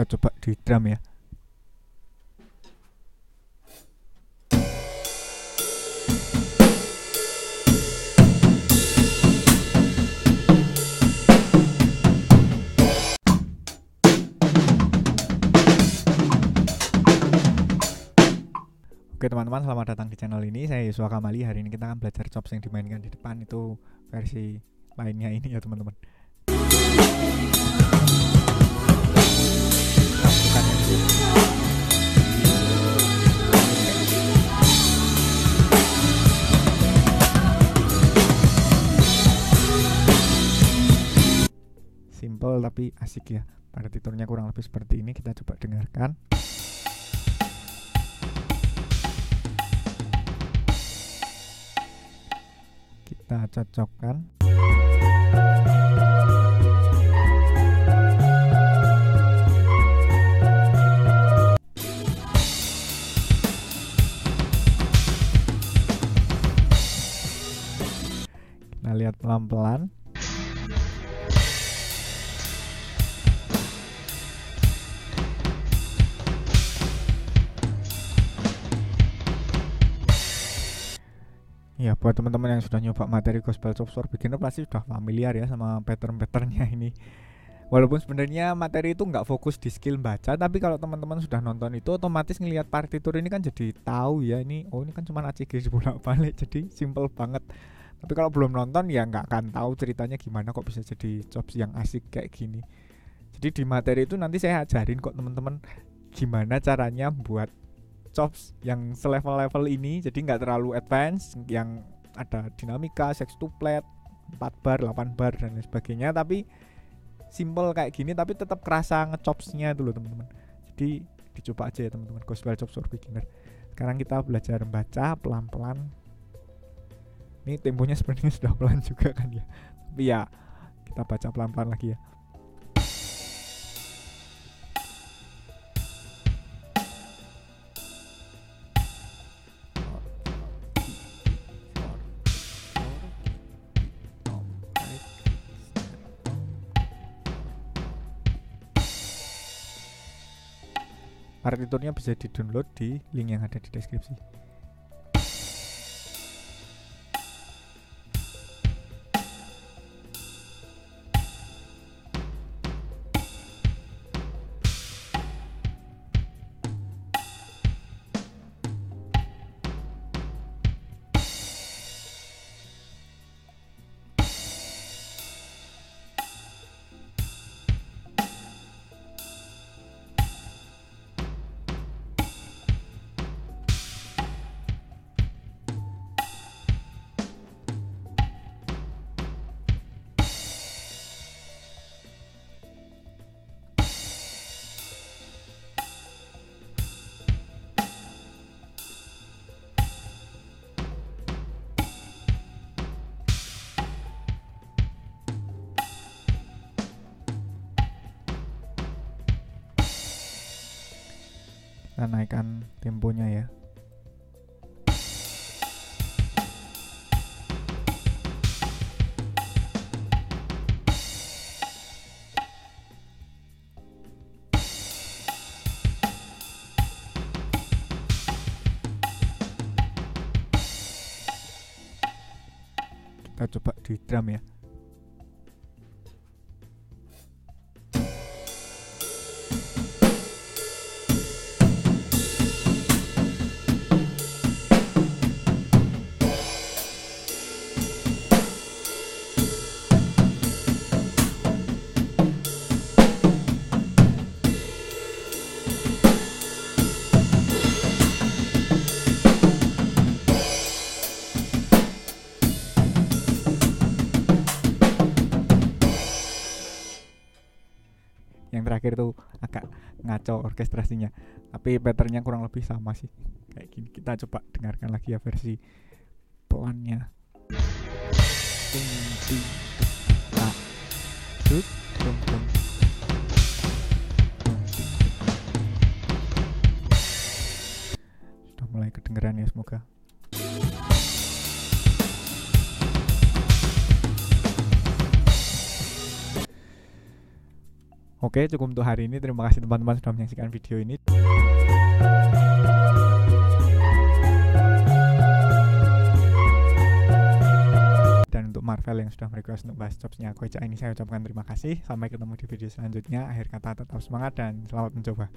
kita coba di drum ya. Oke teman-teman selamat datang di channel ini. Saya Yuswa Kamali. Hari ini kita akan belajar chops yang dimainkan di depan. Itu versi lainnya ini ya teman-teman Simple tapi asik ya. Partiturnya kurang lebih seperti ini Kita coba dengarkan. Kita cocokkan. Kita lihat pelan-pelan Ya buat teman-teman yang sudah nyoba materi gospel software beginner pasti sudah familiar ya sama pattern-patternnya ini. Walaupun sebenarnya materi itu nggak fokus di skill baca, tapi kalau teman-teman sudah nonton itu otomatis ngelihat partitur ini kan jadi tahu ya ini oh ini kan cuma ACG bolak-balik jadi simple banget. Tapi kalau belum nonton ya nggak akan tahu ceritanya gimana kok bisa jadi chops yang asik kayak gini. Jadi di materi itu nanti saya ajarin kok teman-teman gimana caranya buat chops yang selevel-level ini jadi nggak terlalu advance yang ada dinamika sextuplet 4 bar 8 bar dan lain sebagainya. Tapi simple kayak gini tapi tetap kerasa ngechopsnya itu loh teman-teman. Jadi dicoba aja ya teman-teman. Gospel chops for beginner. Sekarang kita belajar membaca pelan-pelan. Ini temponya sebenarnya sudah pelan juga kan ya. Tapi ya kita baca pelan-pelan lagi ya Partiturnya bisa di-download di link yang ada di deskripsi. Kita naikkan temponya ya. Kita coba di drum ya. Yang terakhir tuh agak ngaco orkestrasinya. Tapi patternnya kurang lebih sama sih. Kayak gini kita coba dengarkan lagi ya versi pelannya. Sudah mulai kedengeran ya semoga Oke, cukup untuk hari ini. Terima kasih teman-teman sudah menyaksikan video ini. Dan untuk Marvel yang sudah merequest untuk bahas jobsnya Goja ini saya ucapkan terima kasih. Sampai ketemu di video selanjutnya. Akhir kata tetap semangat dan selamat mencoba.